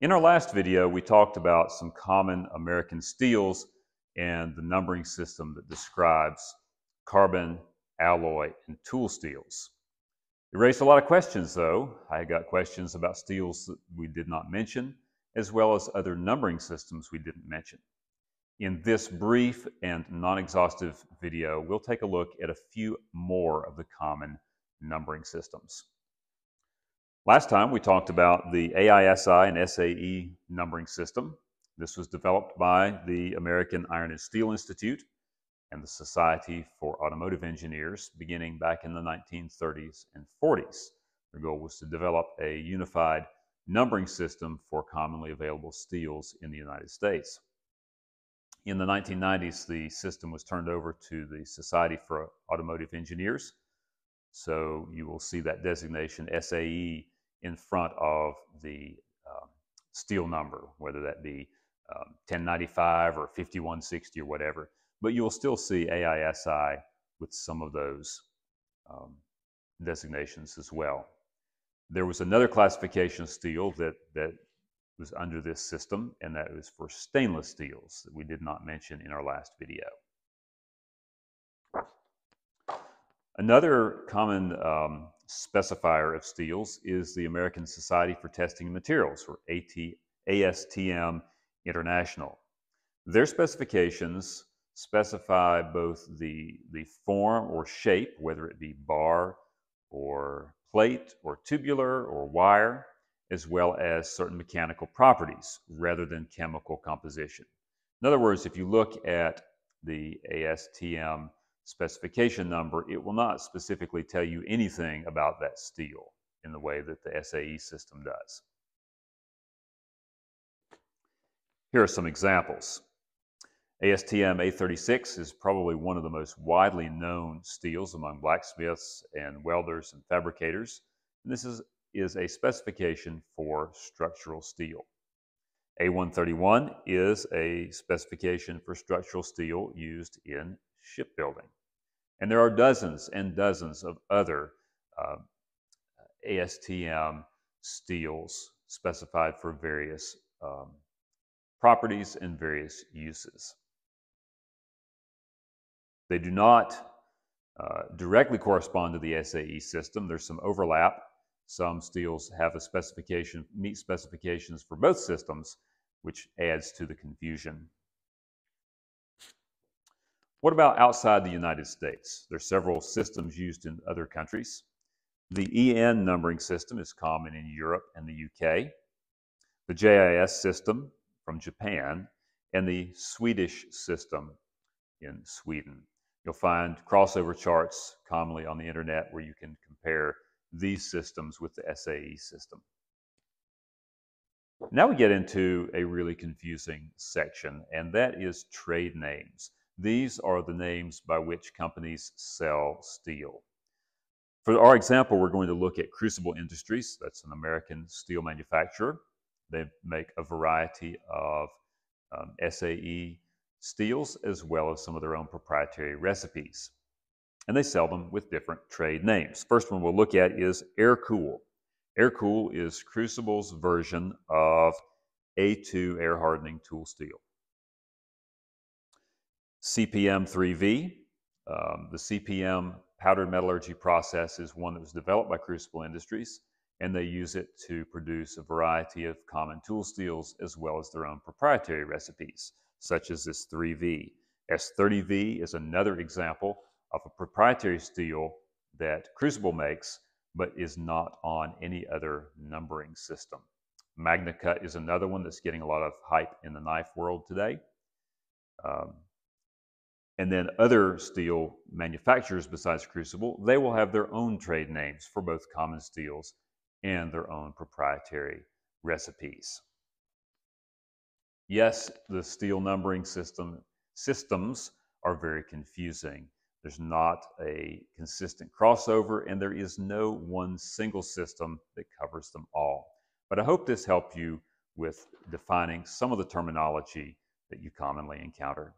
In our last video, we talked about some common American steels and the numbering system that describes carbon, alloy, and tool steels. It raised a lot of questions though. I got questions about steels that we did not mention, as well as other numbering systems we didn't mention. In this brief and non-exhaustive video, we'll take a look at a few more of the common numbering systems. Last time we talked about the AISI and SAE numbering system. This was developed by the American Iron and Steel Institute and the Society for Automotive Engineers beginning back in the 1930s and 40s. Their goal was to develop a unified numbering system for commonly available steels in the United States. In the 1990s, the system was turned over to the Society for Automotive Engineers. So you will see that designation SAE in front of the um, steel number, whether that be um, 1095 or 5160 or whatever. But you will still see AISI with some of those um, designations as well. There was another classification of steel that, that was under this system, and that was for stainless steels that we did not mention in our last video. Another common um, specifier of steels is the American Society for Testing Materials, or AT, ASTM International. Their specifications specify both the, the form or shape, whether it be bar or plate or tubular or wire, as well as certain mechanical properties rather than chemical composition. In other words, if you look at the ASTM specification number, it will not specifically tell you anything about that steel in the way that the SAE system does. Here are some examples. ASTM A36 is probably one of the most widely known steels among blacksmiths and welders and fabricators. And this is, is a specification for structural steel. A131 is a specification for structural steel used in shipbuilding. And there are dozens and dozens of other uh, ASTM steels specified for various um, properties and various uses. They do not uh, directly correspond to the SAE system. There's some overlap. Some steels have a specification, meet specifications for both systems, which adds to the confusion. What about outside the United States? There are several systems used in other countries. The EN numbering system is common in Europe and the UK. The JIS system from Japan and the Swedish system in Sweden. You'll find crossover charts commonly on the internet where you can compare these systems with the SAE system. Now we get into a really confusing section, and that is trade names. These are the names by which companies sell steel. For our example, we're going to look at Crucible Industries. That's an American steel manufacturer. They make a variety of um, SAE steels as well as some of their own proprietary recipes. And they sell them with different trade names. First one we'll look at is Airkool. Airkool is Crucible's version of A2 air hardening tool steel. CPM 3V. Um, the CPM powdered metallurgy process is one that was developed by Crucible Industries, and they use it to produce a variety of common tool steels as well as their own proprietary recipes, such as this 3V. S30V is another example of a proprietary steel that Crucible makes, but is not on any other numbering system. MagnaCut is another one that's getting a lot of hype in the knife world today. Um, and then other steel manufacturers besides Crucible, they will have their own trade names for both common steels and their own proprietary recipes. Yes, the steel numbering system systems are very confusing. There's not a consistent crossover and there is no one single system that covers them all. But I hope this helped you with defining some of the terminology that you commonly encounter.